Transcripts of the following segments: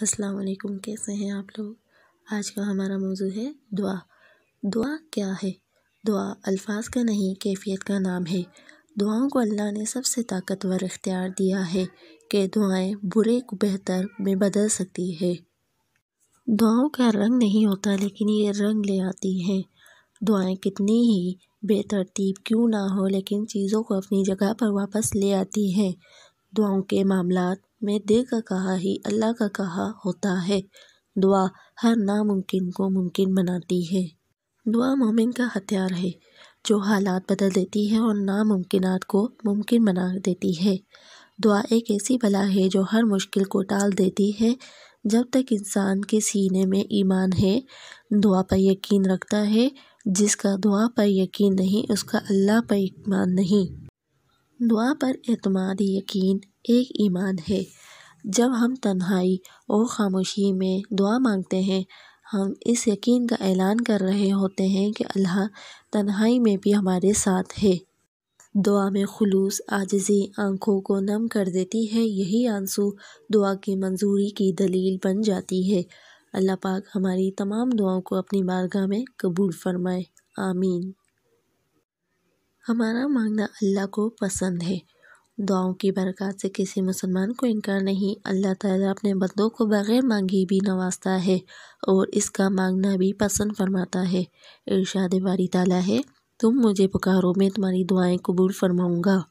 अस्सलाम वालेकुम कैसे हैं आप लोग? आज का हमारा मौजू है दुआ। दुआ क्या है? दुआ अल्फाज का नहीं, कैफियत का नाम है। दुआओं को अल्लाह ने सबसे ताकतवर इख्तियार दिया है कि दुआएँ बुरे को बेहतर में बदल सकती है। दुआओं का रंग नहीं होता, लेकिन ये रंग ले आती हैं। दुआएँ कितनी ही बेतरतीब क्यों ना हो, लेकिन चीज़ों को अपनी जगह पर वापस ले आती हैं। दुआओं के मामलात में दिल का कहा ही अल्लाह का कहा होता है। दुआ हर नामुमकिन को मुमकिन बनाती है। दुआ मोमिन का हथियार है, जो हालात बदल देती है और नामुमकिन को मुमकिन बना देती है। दुआ एक ऐसी बला है, जो हर मुश्किल को टाल देती है। जब तक इंसान के सीने में ईमान है, दुआ पर यकीन रखता है। जिसका दुआ पर यकीन नहीं, उसका अल्लाह पर ईमान नहीं। दुआ पर एतमाद, यकीन एक ईमान है। जब हम तन्हाई और ख़ामोशी में दुआ मांगते हैं, हम इस यकीन का ऐलान कर रहे होते हैं कि अल्लाह तन्हाई में भी हमारे साथ है। दुआ में खलूस, आजजी आँखों को नम कर देती है, यही आँसू दुआ की मंजूरी की दलील बन जाती है। अल्लाह पाक हमारी तमाम दुआओं को अपनी बारगाह में कबूल फरमाए। आमीन। हमारा मांगना अल्लाह को पसंद है। दुआओं की बरकत से किसी मुसलमान को इनकार नहीं। अल्लाह ताला अपने बंदों को बग़ैर मांगे भी नवाजता है और इसका मांगना भी पसंद फरमाता है। इरशाद बारी ताला है, तुम मुझे पुकारो, मैं तुम्हारी दुआएँ कबूल फरमाऊँगा।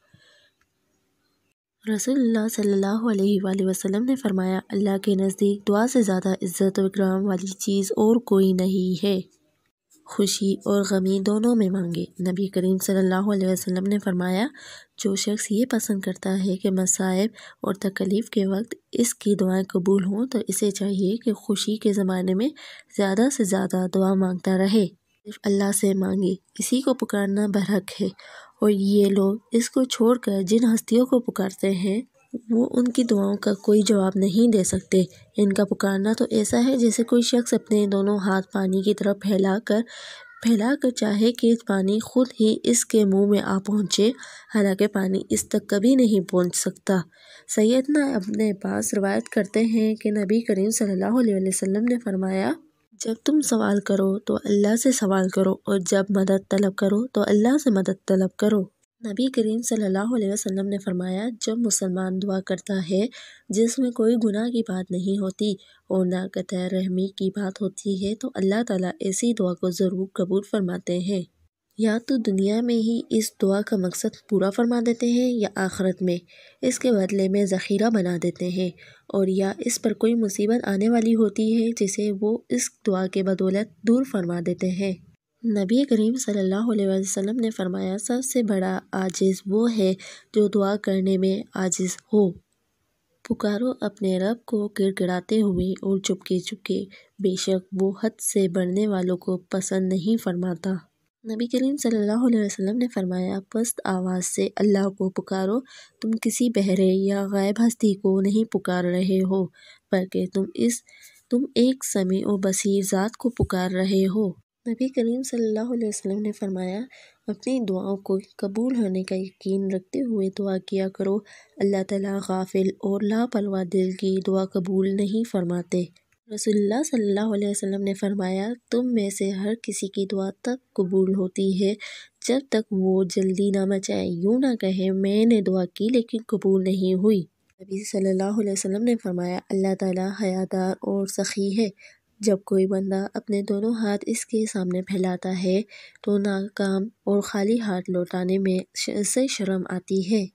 रसूलुल्लाह सल्लल्लाहु अलैहि वसल्लम ने फरमाया, अल्लाह के नज़दीक दुआ से ज़्यादा इज़्ज़त व इकराम वाली चीज़ और कोई नहीं है। खुशी और गमी दोनों में मांगे। नबी करीम सल्लल्लाहु अलैहि वसल्लम ने फरमाया, जो शख्स ये पसंद करता है कि मसाइब और तकलीफ़ के वक्त इसकी दुआएँ कबूल हों तो इसे चाहिए कि खुशी के ज़माने में ज़्यादा से ज़्यादा दुआ माँगता रहे। सिर्फ़ अल्लाह से मांगे, इसी को पुकारना बरहक है और ये लोग इसको छोड़कर जिन हस्तियों को पुकारते हैं वो उनकी दुआओं का कोई जवाब नहीं दे सकते। इनका पुकारना तो ऐसा है जैसे कोई शख्स अपने दोनों हाथ पानी की तरफ़ फैला कर फैला कर चाहे कि पानी खुद ही इसके मुँह में आ पहुँचे, हालाँकि पानी इस तक कभी नहीं पहुँच सकता। सैदना अपने पास रवायत करते हैं कि नबी करीम सल्लल्लाहु अलैहि वसल्लम ने फरमाया, जब तुम सवाल करो तो अल्लाह से सवाल करो और जब मदद तलब करो तो अल्लाह से मदद तलब करो। नबी करीम सल्लल्लाहु अलैहि वसल्लम ने फरमाया, जब मुसलमान दुआ करता है, जिसमें कोई गुनाह की बात नहीं होती और ना कत रहमी की बात होती है तो अल्लाह ताला ऐसी दुआ को ज़रूर कबूल फरमाते हैं। या तो दुनिया में ही इस दुआ का मकसद पूरा फरमा देते हैं, या आखरत में इसके बदले में ज़ख़ीरा बना देते हैं, और या इस पर कोई मुसीबत आने वाली होती है, जिसे वो इस दुआ के बदौलत दूर फरमा देते हैं। नबी करीम सल्लल्लाहु अलैहि वसल्लम ने फरमाया, सबसे बड़ा आजिज़ वो है जो दुआ करने में आजिज़ हो। पुकारो अपने रब को गिड़गिड़ाते हुए और चुपके चुपके, बेशक वो हद से बढ़ने वालों को पसंद नहीं फरमाता। नबी करीम सल्लल्लाहु अलैहि वसल्लम ने फरमाया, पस्त आवाज़ से अल्लाह को पुकारो, तुम किसी बहरे या गायब हस्ती को नहीं पुकार रहे हो, बल्कि तुम इस, तुम एक समय और बसीर ज़ात को पुकार रहे हो। नबी करीम सल्लल्लाहु अलैहि वसल्लम ने फरमाया, अपनी दुआओं को कबूल होने का यकीन रखते हुए दुआ किया करो। अल्लाह ताला गाफिल और लापरवाह दिल की दुआ कबूल नहीं फरमाते। रसोल्ला सल्लल्लाहु अलैहि वसल्लम ने फरमाया, तुम में से हर किसी की दुआ तब कबूल होती है जब तक वो जल्दी ना मचाए। यूँ ना कहे, मैंने दुआ की लेकिन कबूल नहीं हुई। नबी सल्लल्लाहु अलैहि वसल्लम ने फरमाया, अल्लाह ताला हयादार और सखी है। जब कोई बंदा अपने दोनों हाथ इसके सामने फैलाता है तो नाकाम और खाली हाथ लौटाने में से शर्म आती है।